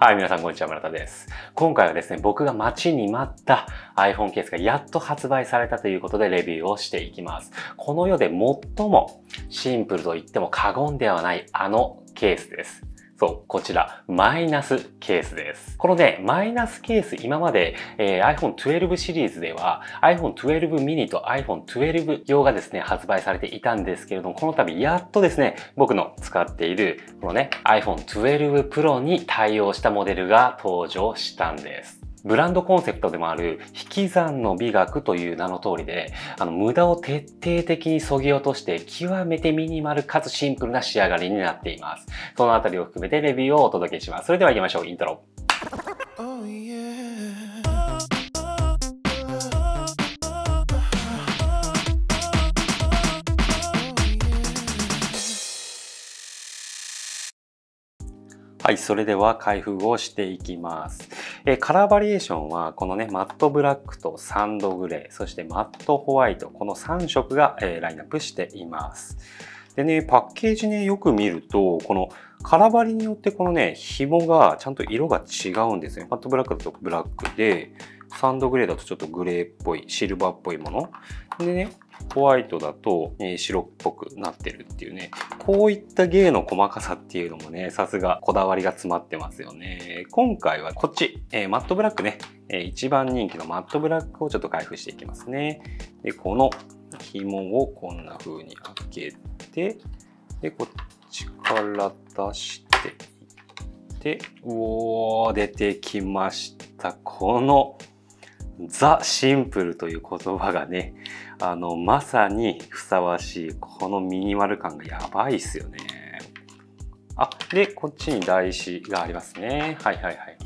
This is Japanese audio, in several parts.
はい、皆さんこんにちは、村田です。今回はですね、僕が待ちに待った iPhone ケースがやっと発売されたということでレビューをしていきます。この世で最もシンプルと言っても過言ではないあのケースです。そう、こちら、マイナスケースです。このね、マイナスケース、今まで、えー iPhone 12シリーズでは iPhone 12 mini と iPhone 12用がですね、発売されていたんですけれども、この度やっとですね、僕の使っている、このね、iPhone 12 Pro に対応したモデルが登場したんです。ブランドコンセプトでもある引き算の美学という名の通りで、あの無駄を徹底的に削ぎ落として極めてミニマルかつシンプルな仕上がりになっています。そのあたりを含めてレビューをお届けします。それでは行きましょう。イントロ。はい、それでは開封をしていきます。えーカラーバリエーションはこのね、マットブラックとサンドグレー、そしてマットホワイト、この3色が、えーラインナップしています。でね、パッケージね、よく見ると、このカラバリによってこのね、紐がちゃんと色が違うんですね。マットブラックだとブラックで、サンドグレーだとちょっとグレーっぽい、シルバーっぽいもの。でね、ホワイトだと、え白っぽくなってるっていうね、こういった芸の細かさっていうのもね、さすがこだわりが詰まってますよね。今回はこっち、えーマットブラックね、えー一番人気のマットブラックをちょっと開封していきますね。で、この紐をこんな風に開けて、で、こっちから出していって、うおー、出てきました。このザ・シンプルという言葉がね、あの、まさにふさわしい、このミニマル感がやばいっすよね。あ、で、こっちに台紙がありますね。はいはいはい。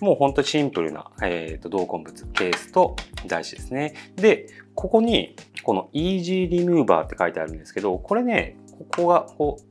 もうほんとシンプルな、えー、と同梱物、ケースと台紙ですね。で、ここに、この Easy Remover って書いてあるんですけど、これね、ここがこう、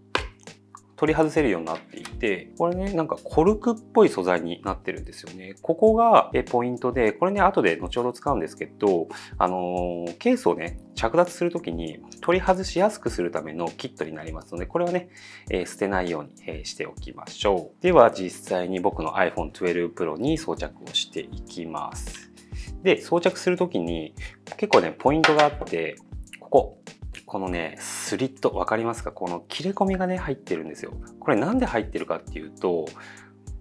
取り外せるようになっていて、これね、なんかコルクっぽい素材になってるんですよね。ここがポイントで、これね、後で後ほど使うんですけど、あのーケースをね、着脱するときに取り外しやすくするためのキットになりますので、これはね、えー捨てないように、えーしておきましょう。では、実際に僕の iPhone 12 Pro に装着をしていきます。で、装着するときに結構ね、ポイントがあって、ここ、このね、スリット、わかりますか？この切れ込みがね、入ってるんですよ。これなんで入ってるかっていうと、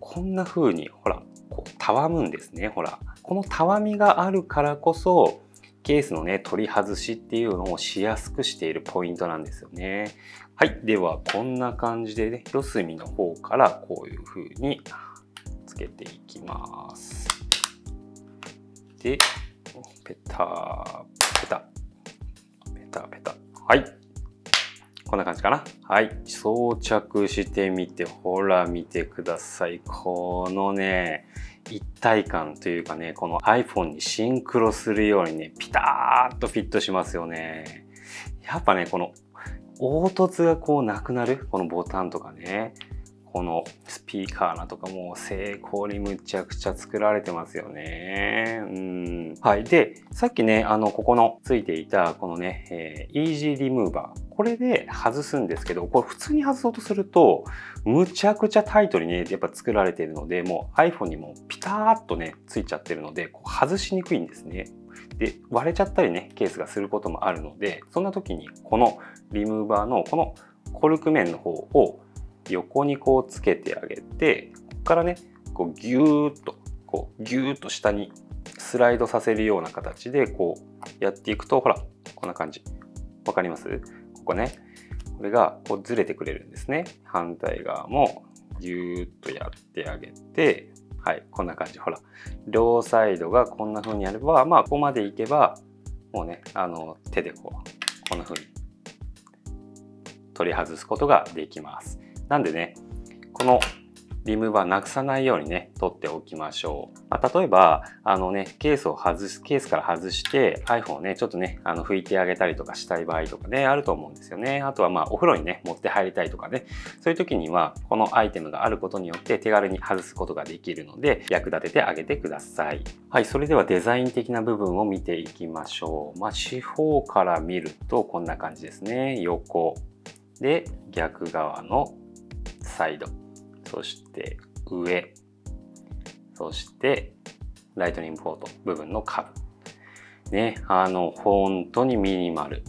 こんな風に、ほら、こう、たわむんですね、ほら。このたわみがあるからこそ、ケースのね、取り外しっていうのをしやすくしているポイントなんですよね。はい。では、こんな感じでね、四隅の方からこういう風につけていきます。で、ペタペタ、ペタペタ。はい。こんな感じかな？はい。装着してみて、ほら見てください。このね、一体感というかね、この iPhone にシンクロするようにね、ピターッとフィットしますよね。やっぱね、この凹凸がこうなくなる、このボタンとかね、このスピーカーなとかも成功にむちゃくちゃ作られてますよね。うん。はい。で、さっきね、あの、ここのついていた、このね、えー、Easy Remover。これで外すんですけど、これ普通に外そうとすると、むちゃくちゃタイトにね、やっぱ作られているので、もう iPhone にもピターっとね、ついちゃってるので、こう外しにくいんですね。で、割れちゃったりね、ケースがすることもあるので、そんな時にこのリムーバーのこのコルク面の方を横にこうつけてあげて、ここからね、こうギューッと、こうギューッと下にスライドさせるような形でこうやっていくと、ほら、こんな感じ。わかります？ここね。これがこうずれてくれるんですね。反対側もギューッとやってあげて、はい、こんな感じ。ほら、両サイドがこんな風にやれば、まあ、ここまでいけば、もうね、あの、手でこう、こんな風に取り外すことができます。なんでね、このリムーバーなくさないようにね、取っておきましょう。まあ、例えば、あのね、ケースを外す、ケースから外して iPhone をね、ちょっとね、あの拭いてあげたりとかしたい場合とかね、あると思うんですよね。あとはまあ、お風呂にね、持って入りたいとかね、そういう時には、このアイテムがあることによって手軽に外すことができるので、役立ててあげてください。はい、それではデザイン的な部分を見ていきましょう。まあ、四方から見るとこんな感じですね。横。で、逆側のサイド。そして上。そしてライトニングポート部分の下部ねあの本当にミニマル。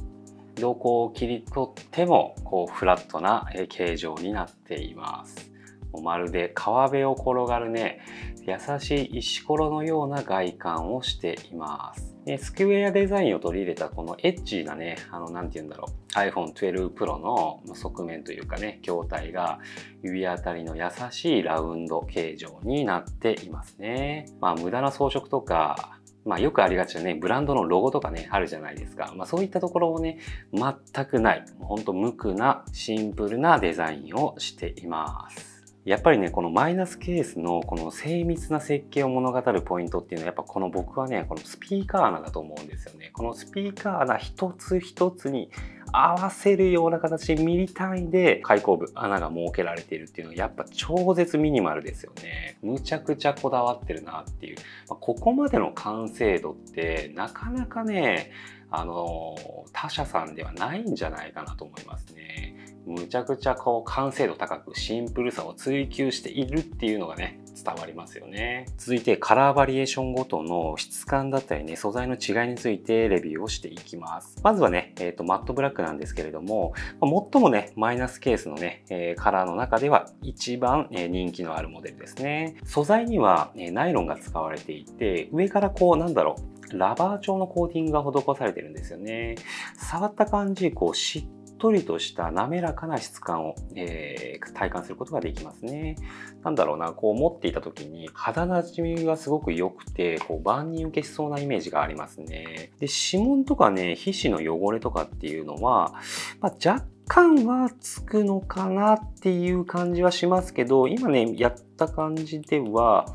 どこを切り取ってもこうフラットな形状になっています。まるで川辺を転がるね優しい石ころのような外観をしていますスクエアデザインを取り入れたこのエッジなね、あの、なんて言うんだろう。iPhone 12 Pro の側面というかね、筐体が指当たりの優しいラウンド形状になっていますね。まあ、無駄な装飾とか、まあよくありがちなね、ブランドのロゴとかね、あるじゃないですか。まあそういったところをね、全くない、ほんと無垢なシンプルなデザインをしています。やっぱりね、このマイナスケースのこの精密な設計を物語るポイントっていうのは、やっぱこの僕はね、このスピーカー穴だと思うんですよね。このスピーカー穴一つ一つに合わせるような形ミリ単位で開口部、穴が設けられているっていうのはやっぱ超絶ミニマルですよね。むちゃくちゃこだわってるなっていう。ま、ここまでの完成度ってなかなかね、あの、他社さんではないんじゃないかなと思いますね。むちゃくちゃこう完成度高くシンプルさを追求しているっていうのがね伝わりますよね。続いてカラーバリエーションごとの質感だったりね素材の違いについてレビューをしていきます。まずはね、えーと、マットブラックなんですけれども最もねマイナスケースのね、えー、カラーの中では一番、え、人気のあるモデルですね。素材には、え、ナイロンが使われていて上からこうなんだろうラバー調のコーティングが施されてるんですよね触った感じこうしっとりとした滑らかな質感を、えー、体感することができますね。なんだろうな、こう持っていた時に肌なじみがすごく良くて、こう万人受けしそうなイメージがありますね。で、指紋とかね、皮脂の汚れとかっていうのは、まあ、若干はつくのかなっていう感じはしますけど、今ね、やった感じでは、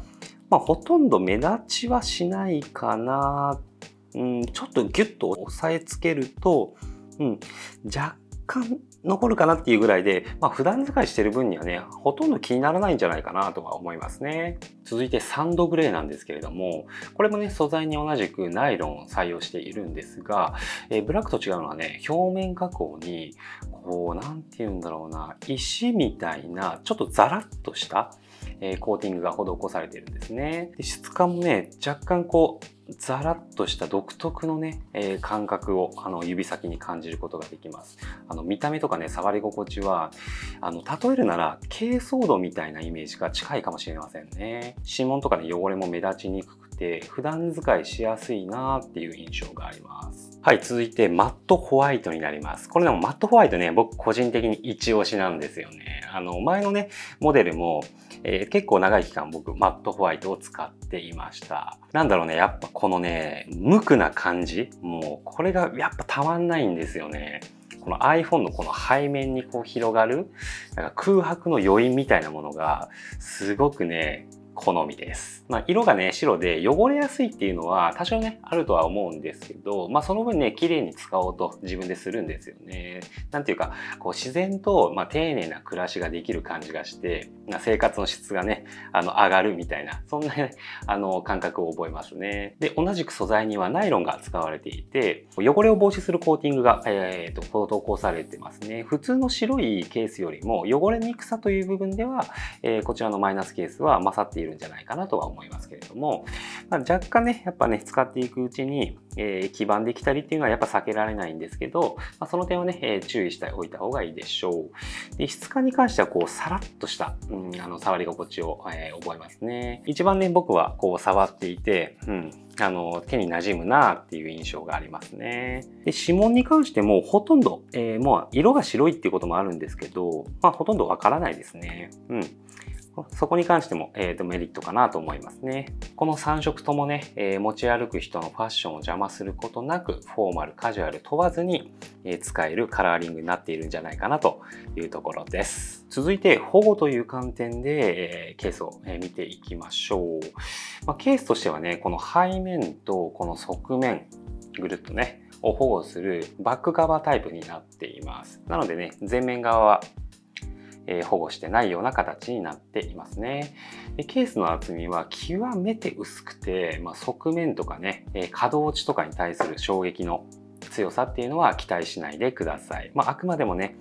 まあ、ほとんど目立ちはしないかな。うん、ちょっとギュッと押さえつけると、うん、若干残るかなっていうぐらいで、まあ、普段使いしてる分にはね、ほとんど気にならないんじゃないかなとは思いますね。続いてサンドグレーなんですけれども、これもね、素材に同じくナイロンを採用しているんですが、えー、ブラックと違うのはね、表面加工に、こう、なんて言うんだろうな、石みたいな、ちょっとザラッとした、えー、コーティングが施されているんですね。で質感もね、若干こう、ザラッとした独特のね、えー、感覚をあの指先に感じることができます。あの見た目とかね、触り心地は、あの例えるなら珪藻土みたいなイメージが近いかもしれませんね。指紋とかね、汚れも目立ちにくくて、普段使いしやすいなっていう印象があります。はい、続いてマットホワイトになります。これでもマットホワイトね、僕個人的に一押しなんですよね。あの、前のね、モデルも、えー、結構長い期間僕マットホワイトを使っていました。なんだろうね、やっぱこのね、無垢な感じもうこれがやっぱたまんないんですよね。この iPhone のこの背面にこう広がるなんか空白の余韻みたいなものがすごくね好みです。まあ、色がね、白で汚れやすいっていうのは多少ね、あるとは思うんですけど、まあ、その分ね、綺麗に使おうと自分でするんですよね。なんていうか、こう自然と、ま、丁寧な暮らしができる感じがして、まあ、生活の質がね、あの、上がるみたいな、そんなね、あの、感覚を覚えますね。で、同じく素材にはナイロンが使われていて、汚れを防止するコーティングが、えー、と、施されてますね。普通の白いケースよりも汚れにくさという部分では、えー、こちらのマイナスケースは勝っているんじゃないかなとは思いますけれども、まあ、若干ね、やっぱね、使っていくうちに、えー、黄ばんできたりっていうのはやっぱ避けられないんですけど、まあ、その点をね、えー、注意しておいた方がいいでしょう。で質感に関しては、こう、さらっとした、うん、あの、触り心地を、えー、覚えますね。一番ね、僕はこう、触っていて、うん、あの、手に馴染むなっていう印象がありますね。で、指紋に関してもほとんど、えー、もう色が白いっていうこともあるんですけど、まあほとんどわからないですね。うん。そこに関しても、えー、とメリットかなと思いますね。この3色ともね、えー、持ち歩く人のファッションを邪魔することなく、フォーマル、カジュアル問わずに、え、使えるカラーリングになっているんじゃないかなというところです。続いて、保護という観点で、え、ケースを、見ていきましょう。まあ、ケースとしてはね、この背面とこの側面、ぐるっとね、を保護するバックカバータイプになっています。なのでね、前面側はえ保護してないような形になっていますね。でケースの厚みは極めて薄くて、まあ、側面とかね、え可動値とかに対する衝撃の強さっていうのは期待しないでください。まあ、あくまでもね、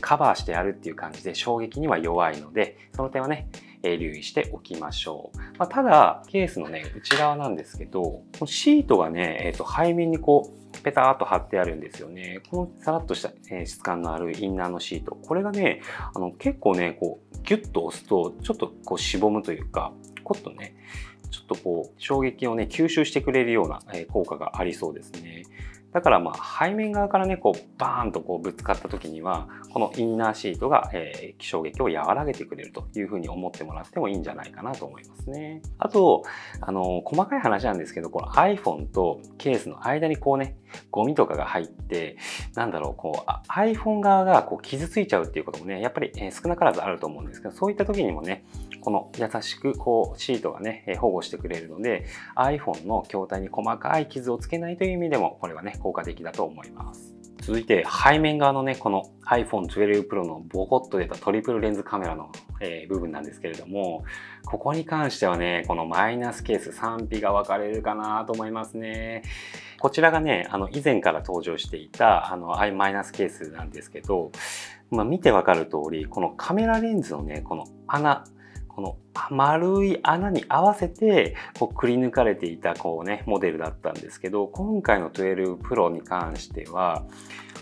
カバーしてやるっていう感じで衝撃には弱いので、その点はね、留意しておきましょう。まあ、ただ、ケースのね、内側なんですけど、シートがね、えっ、と、背面にこう、ペターっと貼ってあるんですよね。このさらっとした、え質感のあるインナーのシート。これがね、あの結構ね、こう、ギュッと押すと、ちょっとこう、しぼむというか、コッとね、ちょっとこう、衝撃をね、吸収してくれるような、え効果がありそうですね。だからまあ背面側からね、こうバーンとこうぶつかった時には、このインナーシートが、えー、衝撃を和らげてくれるというふうに思ってもらってもいいんじゃないかなと思いますね。あと、あの、細かい話なんですけど、この iPhone とケースの間にこうね、ゴミとかが入って、なんだろう、こう、iPhone 側がこう傷ついちゃうっていうこともね、やっぱり、少なからずあると思うんですけど、そういった時にもね、この優しくこうシートがね、保護してくれるので、iPhone の筐体に細かい傷をつけないという意味でも、これはね、効果的だと思います。続いて背面側のね、この iPhone 12 Pro のボコッと出たトリプルレンズカメラの、えー、部分なんですけれども、ここに関してはね、このマイナスケース賛否が分かれるかなと思いますね。こちらがね、あの以前から登場していたあの i マイナスケースなんですけど、まあ、見てわかる通り、このカメラレンズのね、この穴、丸い穴に合わせてこうくり抜かれていたこうねモデルだったんですけど今回の12 Pro に関しては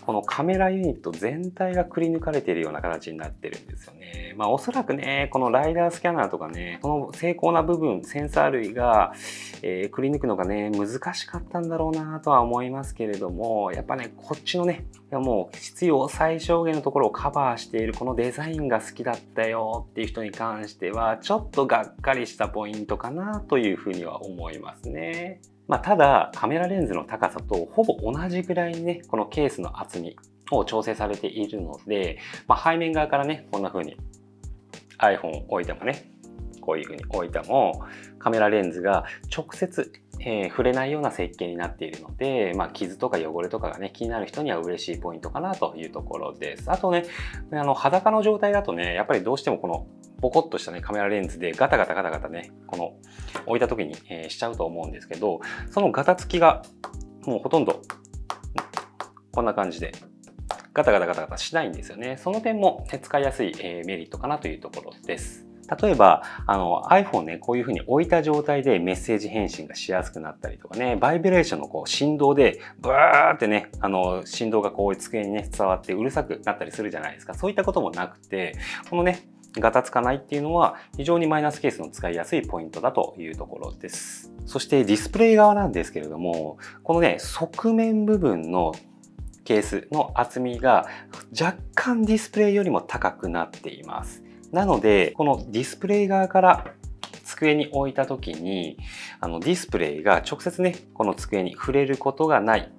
このカメラユニット全体がくり抜かれているような形になってるんですよね。まあおそらくね、このライダースキャナーとかね、その精巧な部分、センサー類が、えー、くり抜くのがね、難しかったんだろうなとは思いますけれども、やっぱね、こっちのね、もう必要最小限のところをカバーしているこのデザインが好きだったよっていう人に関しては、ちょっとがっかりしたポイントかなというふうには思いますね。まあ、ただカメラレンズの高さとほぼ同じぐらいにねこのケースの厚みを調整されているので、まあ、背面側からねこんな風に iPhone を置いてもねこういう風に置いてもカメラレンズが直接、えー、触れないような設計になっているので、まあ、傷とか汚れとかがね気になる人には嬉しいポイントかなというところです。あとねあの裸の状態だとねやっぱりどうしてもこのボコッとしたねカメラレンズでガタガタガタガタねこの置いた時に、えー、しちゃうと思うんですけどそのガタつきがもうほとんどこんな感じでガタガタガタガタしないんですよね。その点も使いやすい、えー、メリットかなというところです。例えば、あの iPhone ね、こういう風に置いた状態でメッセージ返信がしやすくなったりとかね、バイブレーションのこう振動で、ブーってね、あの、振動がこう机にね、伝わってうるさくなったりするじゃないですか。そういったこともなくて、このね、ガタつかないっていうのは非常にマイナスケースの使いやすいポイントだというところです。そしてディスプレイ側なんですけれども、このね、側面部分のケースの厚みが若干ディスプレイよりも高くなっています。なので、このディスプレイ側から机に置いた時にあのディスプレイが直接ねこの机に触れることがない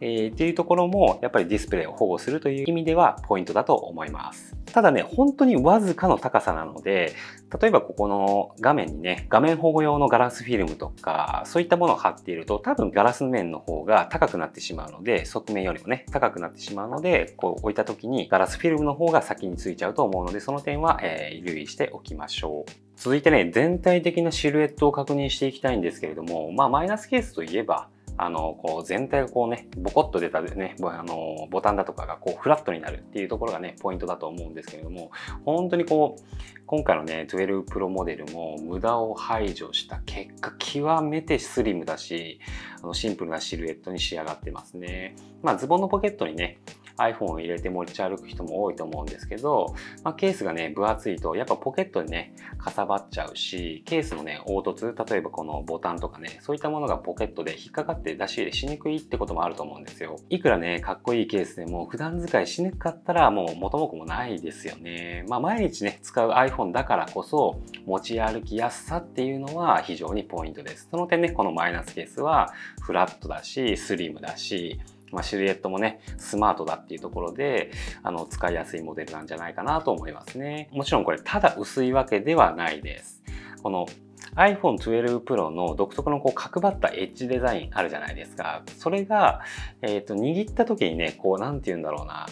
えー、っていうところもやっぱりディスプレイを保護するという意味ではポイントだと思います。ただね、本当にわずかの高さなので、例えばここの画面にね、画面保護用のガラスフィルムとか、そういったものを貼っていると、多分ガラス面の方が高くなってしまうので、側面よりもね、高くなってしまうので、こう置いた時にガラスフィルムの方が先についちゃうと思うので、その点は、えー、留意しておきましょう。続いてね、全体的なシルエットを確認していきたいんですけれども、まあマイナスケースといえば、あの、こう全体がこうね、ボコッと出たね、あの、ボタンだとかがこうフラットになるっていうところがね、ポイントだと思うんですけれども、本当にこう、今回のね、12 Pro モデルも無駄を排除した結果、極めてスリムだし、あのシンプルなシルエットに仕上がってますね。まあ、ズボンのポケットにね、iPhone を入れて持ち歩く人も多いと思うんですけど、まあ、ケースがね、分厚いとやっぱポケットにね、かさばっちゃうし、ケースのね、凹凸、例えばこのボタンとかね、そういったものがポケットで引っかかって出し入れしにくいってこともあると思うんですよ。いくらね、かっこいいケースでも普段使いしにくかったらもう元も子もないですよね。まあ毎日ね、使う iPhone だからこそ持ち歩きやすさっていうのは非常にポイントです。その点ね、このマイナスケースはフラットだし、スリムだし、まあ、シルエットもね、スマートだっていうところで、あの、使いやすいモデルなんじゃないかなと思いますね。もちろんこれ、ただ薄いわけではないです。この iPhone 12 Pro の独特のこう角張ったエッジデザインあるじゃないですか。それが、えっ、ー、と、握った時にね、こう、なんて言うんだろうな。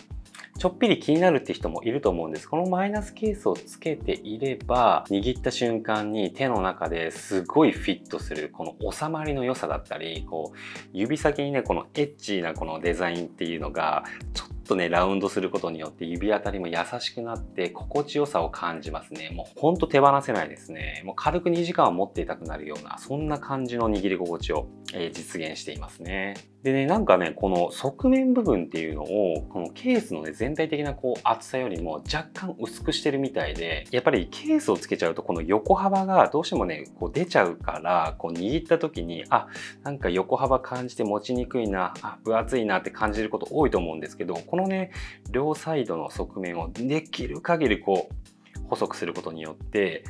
ちょっぴり気になるって人もいると思うんです。このマイナスケースをつけていれば、握った瞬間に手の中ですごいフィットする、この収まりの良さだったり、こう、指先にね、このエッチなこのデザインっていうのが、ちょっとね、ラウンドすることによって指当たりも優しくなって心地よさを感じますね。もうほんと手放せないですね。もう軽く2時間は持っていたくなるような、そんな感じの握り心地を、え、実現していますね。でね、なんかね、この側面部分っていうのを、このケースのね、全体的なこう厚さよりも若干薄くしてるみたいで、やっぱりケースをつけちゃうとこの横幅がどうしてもね、こう出ちゃうから、こう握った時に、あ、なんか横幅感じて持ちにくいな、あ、分厚いなって感じること多いと思うんですけど、このね、両サイドの側面をできる限りこう、細くすることによって、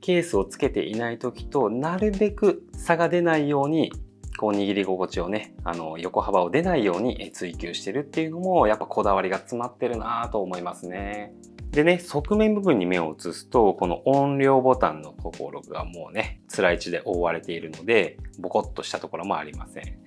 ケースをつけていない時となるべく差が出ないようにこう握り心地をね、あの横幅を出ないように追求してるっていうのもやっぱこだわりが詰まってるなと思いますね。でね、側面部分に目を移すと、この音量ボタンのところがもうね、つらい位置で覆われているので、ボコッとしたところもありません。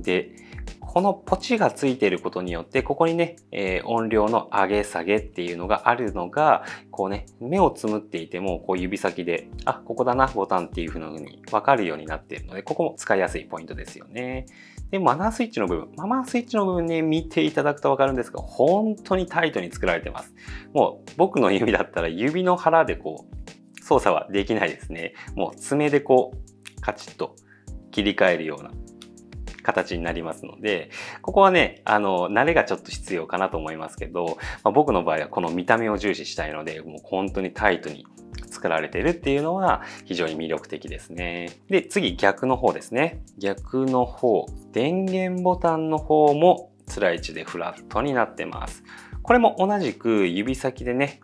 で、このポチがついていることによって、ここにね、えー、音量の上げ下げっていうのがあるのが、こうね、目をつむっていても、こう指先で、あ、ここだな、ボタンっていう風にわかるようになっているので、ここも使いやすいポイントですよね。で、マナースイッチの部分。マナースイッチの部分ね、見ていただくとわかるんですが、本当にタイトに作られてます。もう僕の指だったら指の腹でこう、操作はできないですね。もう爪でこう、カチッと切り替えるような形になりますので、ここはね、あの、慣れがちょっと必要かなと思いますけど、まあ、僕の場合はこの見た目を重視したいので、もう本当にタイトに作られているっていうのは非常に魅力的ですね。で、次逆の方ですね。逆の方、電源ボタンの方もつらい位置でフラットになってます。これも同じく指先でね、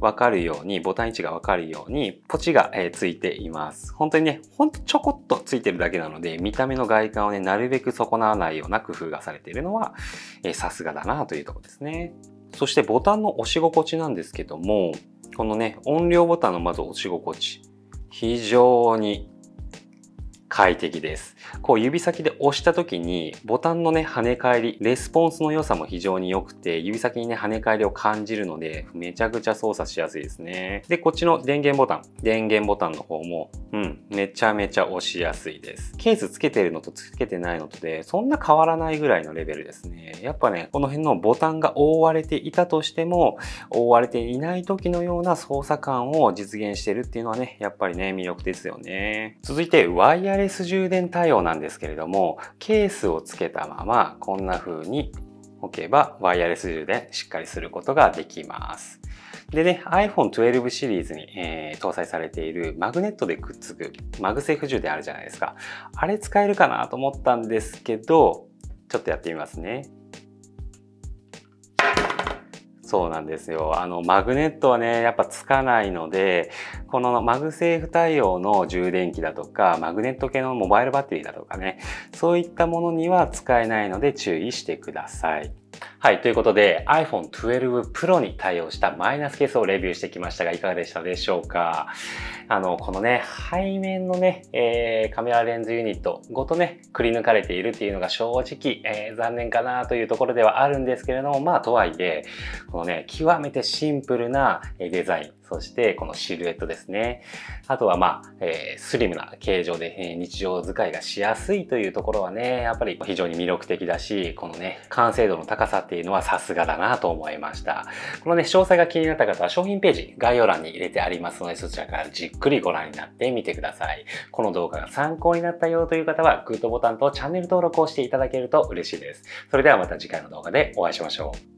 わかるように、ボタン位置がわかるように、ポチが、えついています。本当にね、ほんとちょこっとついてるだけなので、見た目の外観をね、なるべく損なわないような工夫がされているのは、さすがだなというとこですね。そしてボタンの押し心地なんですけども、このね、音量ボタンのまず押し心地。非常に快適です。こう指先で押した時にボタンのね跳ね返り、レスポンスの良さも非常に良くて指先にね跳ね返りを感じるのでめちゃくちゃ操作しやすいですね。で、こっちの電源ボタン、電源ボタンの方もうん、めちゃめちゃ押しやすいです。ケースつけてるのとつけてないのとでそんな変わらないぐらいのレベルですね。やっぱね、この辺のボタンが覆われていたとしても覆われていない時のような操作感を実現してるっていうのはね、やっぱりね、魅力ですよね。続いてワイヤレス充電対応なんですけれども、ケースをつけたままこんな風に置けばワイヤレス充電しっかりすることができます。でね、iPhone 12シリーズに、えー、搭載されているマグネットでくっつく MagSafe 充電あるじゃないですか。あれ使えるかなと思ったんですけど、ちょっとやってみますね。そうなんですよ。あの、マグネットはね、やっぱつかないので、この MagSafe 対応の充電器だとか、マグネット系のモバイルバッテリーだとかね、そういったものには使えないので注意してください。はい。ということで iPhone 12 Pro に対応した MYNUS ケースをレビューしてきましたがいかがでしたでしょうか？あの、このね、背面のね、えー、カメラレンズユニットごとね、くり抜かれているっていうのが正直、えー、残念かなというところではあるんですけれども、まあとはいえ、このね、極めてシンプルなデザイン、そしてこのシルエットですね。あとはまあ、えー、スリムな形状で、えー、日常使いがしやすいというところはね、やっぱり非常に魅力的だし、このね、完成度の高さっていうのはさすがだなと思いました。このね、詳細が気になった方は商品ページ概要欄に入れてありますので、そちらからじっくりご覧になってみてください。この動画が参考になったよという方は、グッドボタンとチャンネル登録をしていただけると嬉しいです。それではまた次回の動画でお会いしましょう。